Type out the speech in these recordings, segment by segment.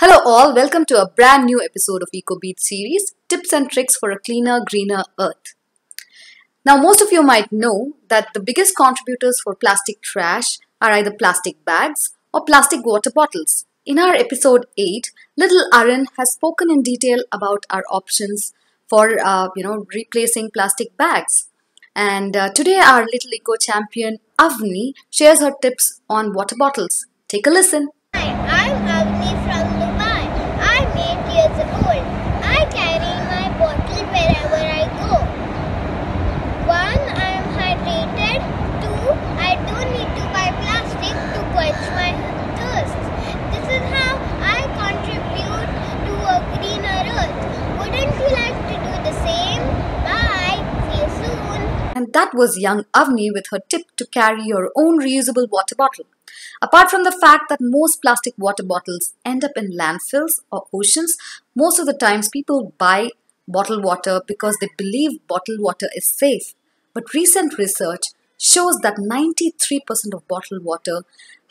Hello all, welcome to a brand new episode of EcoBeat series, Tips and Tricks for a Cleaner, Greener Earth. Now most of you might know that the biggest contributors for plastic trash are either plastic bags or plastic water bottles. In our episode 8, little Arun has spoken in detail about our options for uh, you know replacing plastic bags. And uh, today our little eco champion Avni shares her tips on water bottles. Take a listen. Hi, I'm Avni from Dubai. I'm 8 years old. I carry my bottle wherever I go. One, I'm hydrated. Two, I don't need to buy plastic to quench my thirst. This is how I contribute to a greener earth. Wouldn't you like to do the same? Bye. See you soon. And that was young Avni with her tip to carry your own reusable water bottle. Apart from the fact that most plastic water bottles end up in landfills or oceans, most of the times people buy bottled water because they believe bottled water is safe. But recent research shows that 93% of bottled water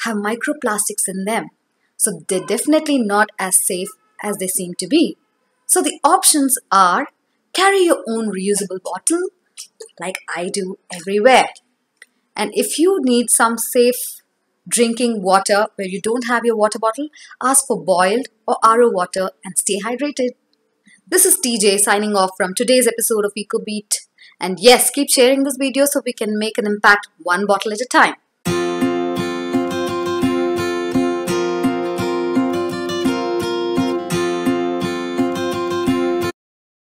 have microplastics in them. So they're definitely not as safe as they seem to be. So the options are carry your own reusable bottle like I do everywhere. And if you need some safe drinking water where you don't have your water bottle, ask for boiled or RO water and stay hydrated. This is TJ signing off from today's episode of EcoBeat. And yes, keep sharing this video so we can make an impact one bottle at a time.